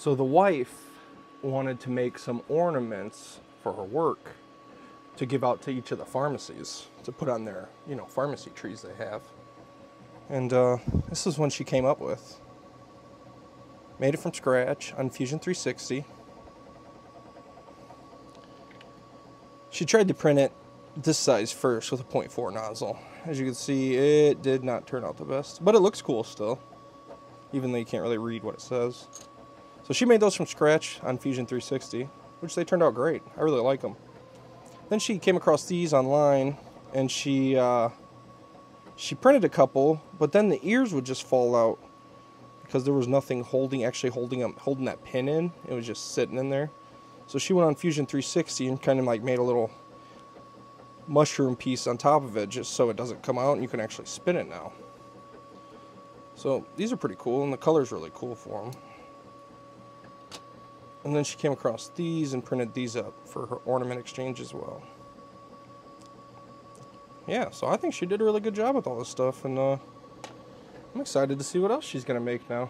So the wife wanted to make some ornaments for her work to give out to each of the pharmacies to put on their, you know, pharmacy trees they have. And uh, this is one she came up with. Made it from scratch on Fusion 360. She tried to print it this size first with a 0.4 nozzle. As you can see, it did not turn out the best, but it looks cool still, even though you can't really read what it says. So she made those from scratch on Fusion 360, which they turned out great. I really like them. Then she came across these online, and she uh, she printed a couple, but then the ears would just fall out because there was nothing holding actually holding them holding that pin in. It was just sitting in there. So she went on Fusion 360 and kind of like made a little mushroom piece on top of it just so it doesn't come out and you can actually spin it now. So these are pretty cool and the color's really cool for them. And then she came across these and printed these up for her ornament exchange as well. Yeah, so I think she did a really good job with all this stuff and uh, I'm excited to see what else she's going to make now.